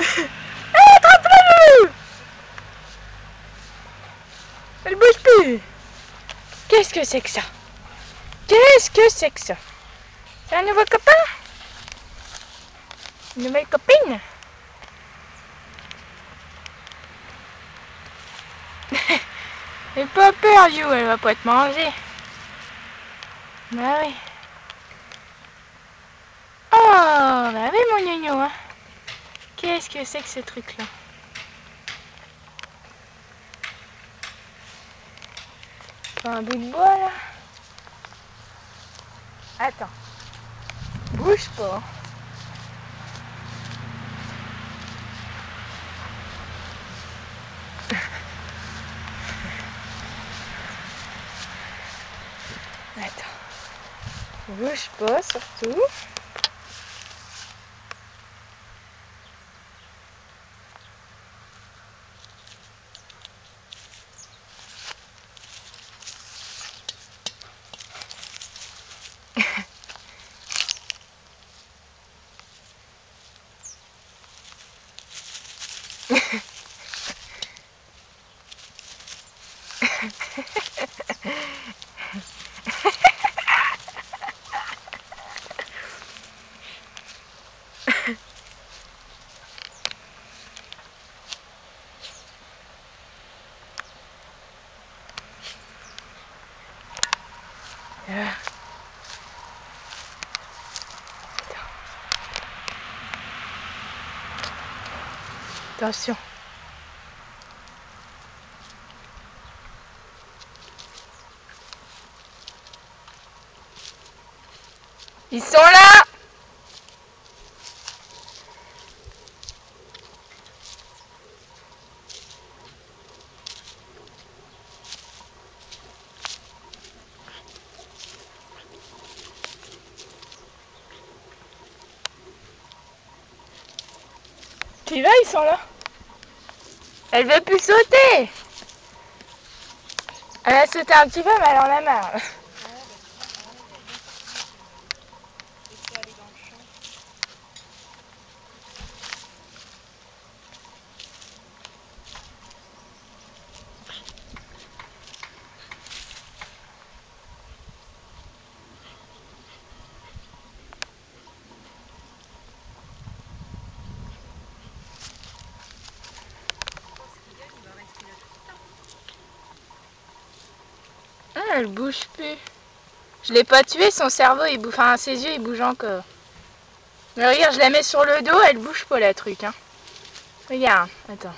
Eh, Attrape-le Elle bouge plus Qu'est-ce que c'est que ça? Qu'est-ce que c'est que ça? C'est un nouveau copain? Une nouvelle copine? N'aie pas peur, You, elle va pas te manger. Bah oui. Oh, bah oui, mon gno hein. Qu'est-ce que c'est que ce truc-là? Pas un bout de bois, là? Attends. Bouge pas. Attends. Bouge pas surtout. yeah. Ils sont là Tu vas, ils sont là. Elle veut plus sauter. Elle a sauté un petit peu, mais elle en a marre. Elle bouge plus. Je l'ai pas tué, son cerveau, il bouge, enfin ses yeux, ils bougent encore. Mais regarde, je la mets sur le dos, elle bouge pas la truc. Hein. Regarde, attends.